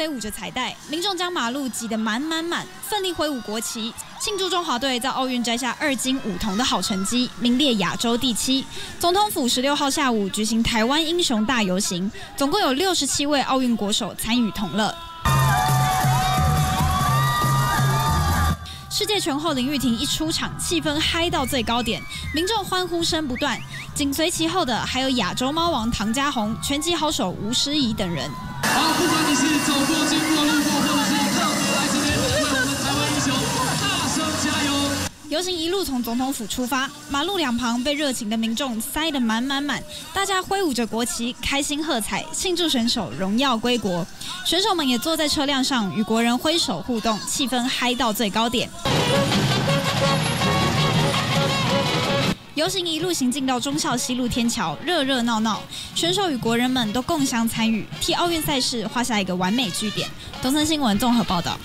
挥舞着彩带，民众将马路挤得满满满，奋力挥舞国旗，庆祝中华队在奥运摘下二金五铜的好成绩，名列亚洲第七。总统府十六号下午举行台湾英雄大游行，总共有六十七位奥运国手参与同乐。世界拳后林玉婷一出场，气氛嗨到最高点，民众欢呼声不断。紧随其后的还有亚洲猫王唐家红、拳击好手吴诗怡等人。好，不管你是走过、经过、路过，或者是特别来这边，为我们台湾英雄大声加油！游行一路从总统府出发，马路两旁被热情的民众塞得满满满，大家挥舞着国旗，开心喝彩，庆祝选手荣耀归国。选手们也坐在车辆上与国人挥手互动，气氛嗨到最高点。游行一路行进到忠孝西路天桥，热热闹闹，选手与国人们都共襄参与，替奥运赛事画下一个完美句点。东森新闻综合报道。